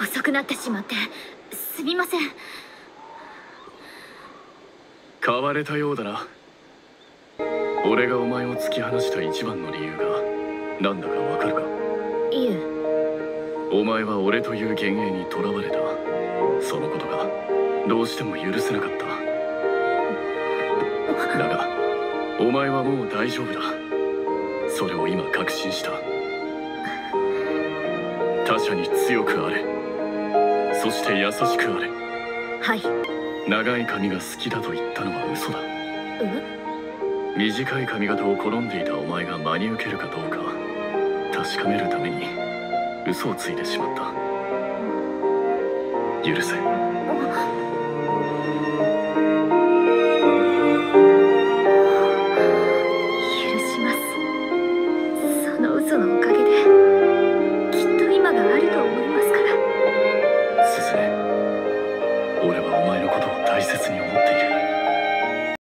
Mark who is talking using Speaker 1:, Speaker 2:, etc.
Speaker 1: 遅くなってしまってすみません。
Speaker 2: 変われたようだな。俺がお前を突き放した一番の理由が何だかわかるか？
Speaker 1: いえ。
Speaker 2: お前は俺という幻影にとらわれた。そのことが。どうしても許せなかった。だがお前はもう大丈夫だ。それを今確信した他者に強くあれ。そして優しくあれ。
Speaker 1: はい。
Speaker 2: 長い髪が好きだと言ったのは嘘だ。
Speaker 1: え？
Speaker 2: 短い髪型を好んでいたお前が真に受けるかどうか確かめるために嘘をついてしまった。許せ。
Speaker 1: 許します。その嘘のおかげ
Speaker 2: 大切に思っている